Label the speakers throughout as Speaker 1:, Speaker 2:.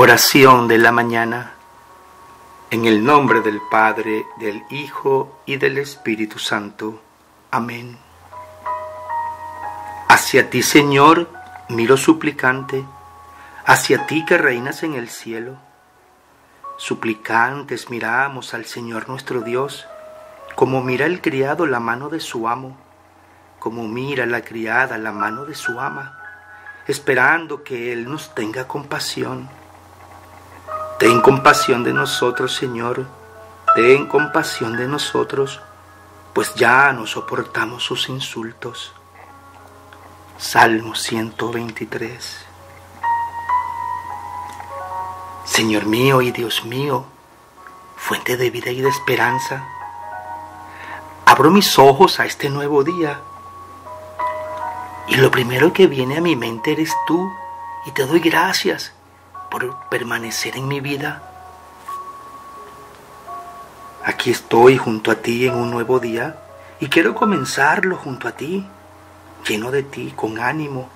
Speaker 1: Oración de la mañana. En el nombre del Padre, del Hijo y del Espíritu Santo. Amén. Hacia ti, Señor, miro suplicante, hacia ti que reinas en el cielo. Suplicantes miramos al Señor nuestro Dios, como mira el criado la mano de su amo, como mira la criada la mano de su ama, esperando que Él nos tenga compasión Ten compasión de nosotros, Señor, ten compasión de nosotros, pues ya no soportamos sus insultos. Salmo 123. Señor mío y Dios mío, fuente de vida y de esperanza, abro mis ojos a este nuevo día y lo primero que viene a mi mente eres tú y te doy gracias por permanecer en mi vida. Aquí estoy junto a ti en un nuevo día y quiero comenzarlo junto a ti, lleno de ti, con ánimo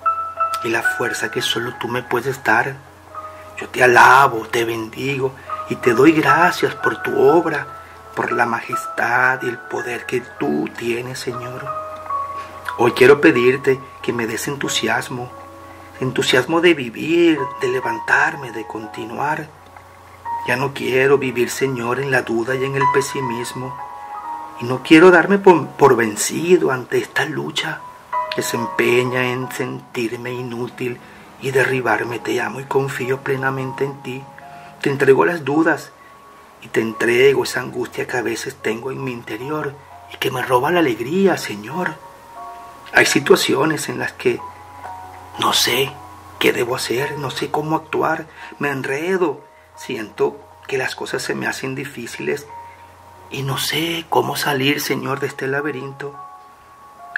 Speaker 1: y la fuerza que solo tú me puedes dar. Yo te alabo, te bendigo y te doy gracias por tu obra, por la majestad y el poder que tú tienes, Señor. Hoy quiero pedirte que me des entusiasmo, entusiasmo de vivir, de levantarme, de continuar. Ya no quiero vivir, Señor, en la duda y en el pesimismo. Y no quiero darme por, vencido ante esta lucha que se empeña en sentirme inútil y derribarme. Te amo y confío plenamente en ti. Te entrego las dudas y te entrego esa angustia que a veces tengo en mi interior y que me roba la alegría, Señor. Hay situaciones en las que no sé qué debo hacer, no sé cómo actuar, me enredo, siento que las cosas se me hacen difíciles y no sé cómo salir, Señor, de este laberinto.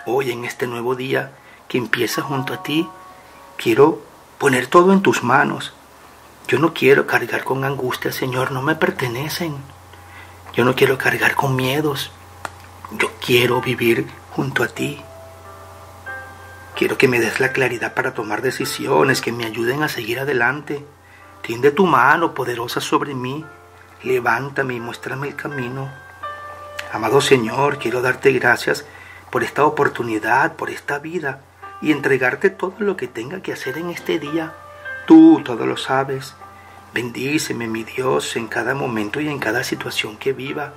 Speaker 1: Hoy, en este nuevo día que empieza junto a ti, quiero poner todo en tus manos. Yo no quiero cargar con angustia, Señor, no me pertenecen. Yo no quiero cargar con miedos. Yo quiero vivir junto a ti. Quiero que me des la claridad para tomar decisiones que me ayuden a seguir adelante. Tiende tu mano poderosa sobre mí. Levántame y muéstrame el camino. Amado Señor, quiero darte gracias por esta oportunidad, por esta vida y entregarte todo lo que tenga que hacer en este día. Tú todo lo sabes. Bendíceme, mi Dios, en cada momento y en cada situación que viva.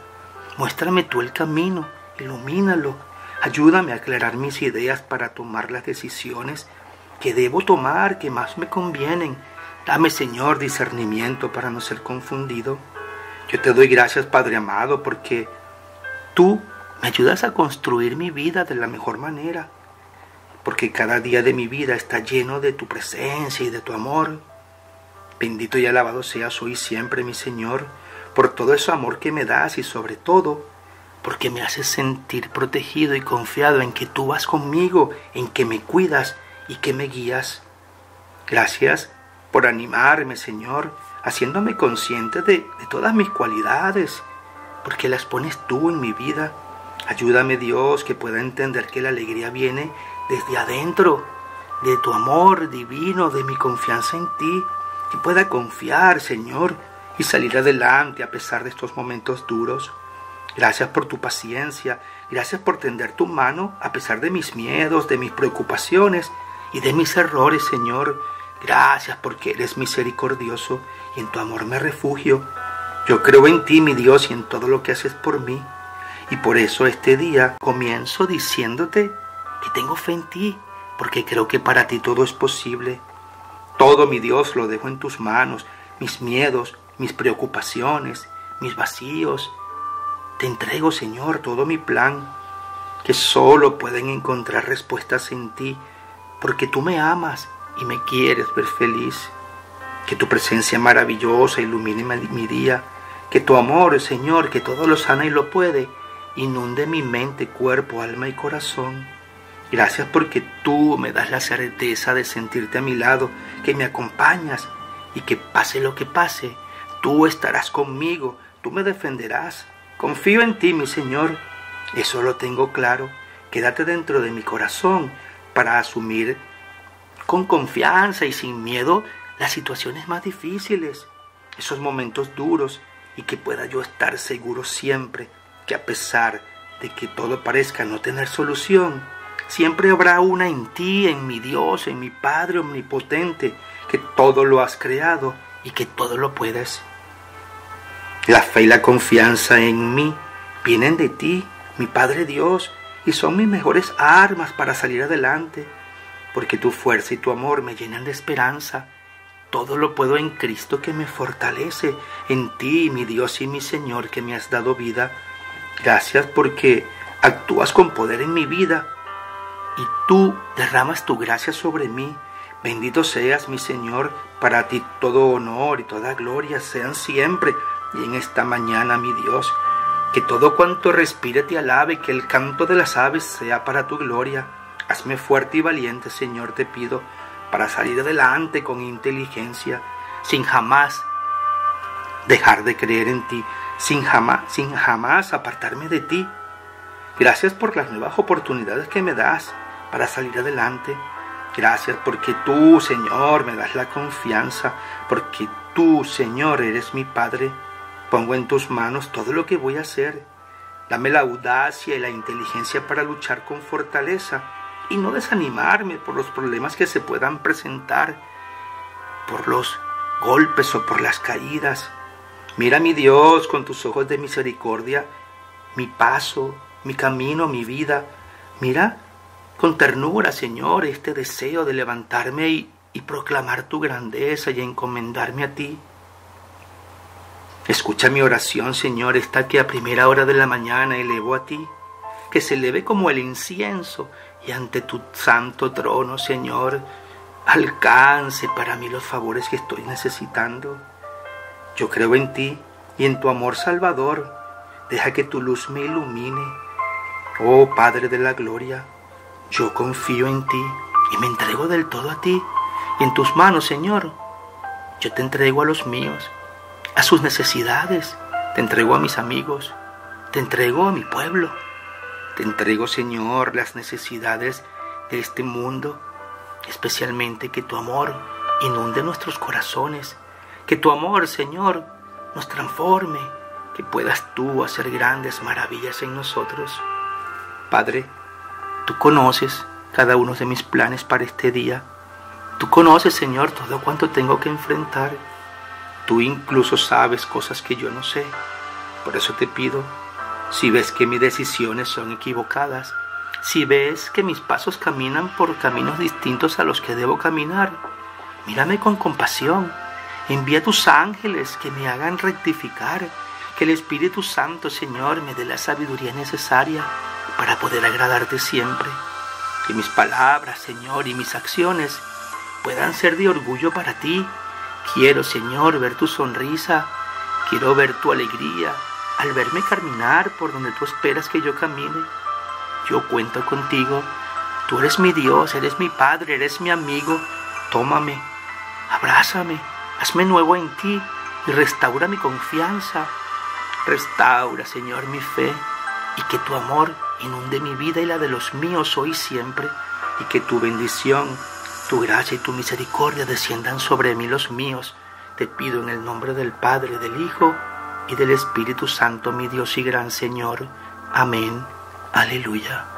Speaker 1: Muéstrame tú el camino, ilumínalo Ayúdame a aclarar mis ideas para tomar las decisiones que debo tomar, que más me convienen. Dame, Señor, discernimiento para no ser confundido. Yo te doy gracias, Padre amado, porque tú me ayudas a construir mi vida de la mejor manera, porque cada día de mi vida está lleno de tu presencia y de tu amor. Bendito y alabado seas hoy siempre, mi Señor, por todo ese amor que me das y sobre todo porque me haces sentir protegido y confiado en que tú vas conmigo, en que me cuidas y que me guías. Gracias por animarme, Señor, haciéndome consciente de, todas mis cualidades, porque las pones tú en mi vida. Ayúdame, Dios, que pueda entender que la alegría viene desde adentro, de tu amor divino, de mi confianza en ti, que pueda confiar, Señor, y salir adelante a pesar de estos momentos duros. Gracias por tu paciencia. Gracias por tender tu mano a pesar de mis miedos, de mis preocupaciones y de mis errores, Señor. Gracias porque eres misericordioso y en tu amor me refugio. Yo creo en ti, mi Dios, y en todo lo que haces por mí. Y por eso este día comienzo diciéndote que tengo fe en ti, porque creo que para ti todo es posible. Todo, mi Dios, lo dejo en tus manos, mis miedos, mis preocupaciones, mis vacíos, te entrego, Señor, todo mi plan, que solo pueden encontrar respuestas en ti, porque tú me amas y me quieres ver feliz. Que tu presencia maravillosa ilumine mi día, que tu amor, Señor, que todo lo sana y lo puede, inunde mi mente, cuerpo, alma y corazón. Gracias porque tú me das la certeza de sentirte a mi lado, que me acompañas y que pase lo que pase, tú estarás conmigo, tú me defenderás, Confío en ti, mi Señor, eso lo tengo claro. Quédate dentro de mi corazón para asumir con confianza y sin miedo las situaciones más difíciles, esos momentos duros, y que pueda yo estar seguro siempre que a pesar de que todo parezca no tener solución, siempre habrá una en ti, en mi Dios, en mi Padre omnipotente, que todo lo has creado y que todo lo puedes. La fe y la confianza en mí vienen de ti, mi Padre Dios, y son mis mejores armas para salir adelante, porque tu fuerza y tu amor me llenan de esperanza. Todo lo puedo en Cristo que me fortalece, en ti, mi Dios y mi Señor, que me has dado vida. Gracias porque actúas con poder en mi vida y tú derramas tu gracia sobre mí. Bendito seas, mi Señor, para ti todo honor y toda gloria sean siempre en esta mañana, mi Dios. Que todo cuanto respire te alabe, que el canto de las aves sea para tu gloria. Hazme fuerte y valiente, Señor, te pido, para salir adelante con inteligencia, sin jamás dejar de creer en ti, sin jamás, sin jamás apartarme de ti. Gracias por las nuevas oportunidades que me das para salir adelante. Gracias porque tú, Señor, me das la confianza, porque tú, Señor, eres mi Padre. Pongo en tus manos todo lo que voy a hacer. Dame la audacia y la inteligencia para luchar con fortaleza y no desanimarme por los problemas que se puedan presentar, por los golpes o por las caídas. Mira mi Dios con tus ojos de misericordia, mi paso, mi camino, mi vida. Mira con ternura, Señor, este deseo de levantarme y, y proclamar tu grandeza y encomendarme a ti. Escucha mi oración, Señor, esta que a primera hora de la mañana elevo a ti, que se eleve como el incienso y ante tu santo trono, Señor, alcance para mí los favores que estoy necesitando. Yo creo en ti y en tu amor salvador. Deja que tu luz me ilumine. Oh Padre de la Gloria, yo confío en ti y me entrego del todo a ti y en tus manos, Señor. Yo te entrego a los míos, a sus necesidades, te entrego a mis amigos, te entrego a mi pueblo, te entrego, Señor, las necesidades de este mundo, especialmente que tu amor inunde nuestros corazones, que tu amor, Señor, nos transforme, que puedas tú hacer grandes maravillas en nosotros. Padre, Tú conoces cada uno de mis planes para este día. Tú conoces, Señor, todo cuanto tengo que enfrentar. Tú incluso sabes cosas que yo no sé. Por eso te pido, si ves que mis decisiones son equivocadas, si ves que mis pasos caminan por caminos distintos a los que debo caminar, mírame con compasión. Envía tus ángeles que me hagan rectificar. Que el Espíritu Santo, Señor, me dé la sabiduría necesaria para poder agradarte siempre. Que mis palabras, Señor, y mis acciones puedan ser de orgullo para ti. Quiero, Señor, ver tu sonrisa. Quiero ver tu alegría al verme caminar por donde tú esperas que yo camine. Yo cuento contigo. Tú eres mi Dios, eres mi Padre, eres mi amigo. Tómame, abrázame, hazme nuevo en ti y restaura mi confianza. Restaura, Señor, mi fe y que tu amor inunde mi vida y la de los míos hoy siempre, y que tu bendición, tu gracia y tu misericordia desciendan sobre mí los míos. Te pido en el nombre del Padre, del Hijo y del Espíritu Santo, mi Dios y gran Señor. Amén. Aleluya.